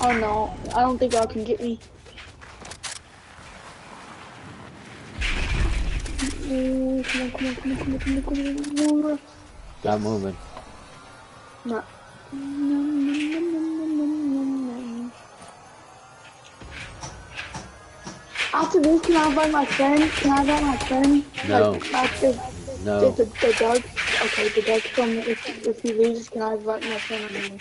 Oh no, I don't think y'all can get me. Come on, come on, come on, come on, come on, come on, come on. Stop moving. No. After this, can I invite my friend? Can I invite my friend? No. Like, after No. the, the, the Doug? Okay, the Doug from if, if he leaves, can I invite my friend?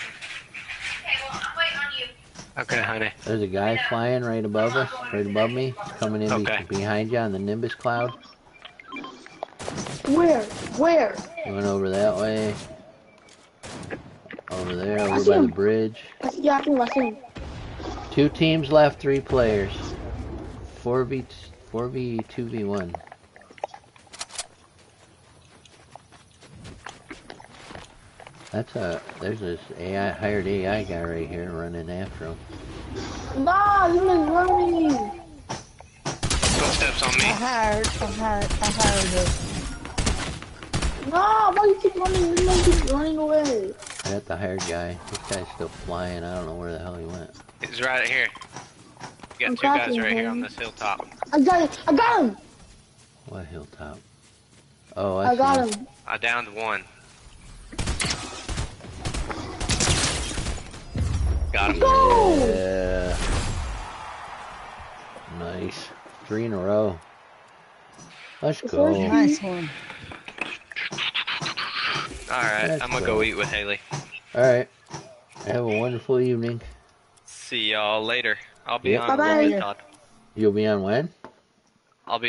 On here? Okay, honey. There's a guy flying right above us, right above me, coming in be- Okay. behind you on the Nimbus cloud. Where? Where? Going over that way. Over there, over see by the bridge. I see, yeah, I think I see him. Two teams left, three players. 4v, 4v, 2v1. That's a, there's this AI, hired AI guy right here running after him. Nah, this is running. Footsteps on I me. hired, I hired, I hired her. Nah, why you keep running? This man keeps running away. I got the hired guy. This guy's still flying. I don't know where the hell he went. He's right here. You I'm got two guys cracking right here on this hilltop. I got it. I got him. What hilltop? Oh, I, I got him. I downed one. Got him. Go! Yeah. Nice. Three in a row. Let's The go. Nice one. Alright, I'm gonna go. go eat with Haley. Alright. Have a wonderful evening. See y'all later. I'll be Yep. on Bye-bye. a little bit, Todd. You'll be on when? I'll be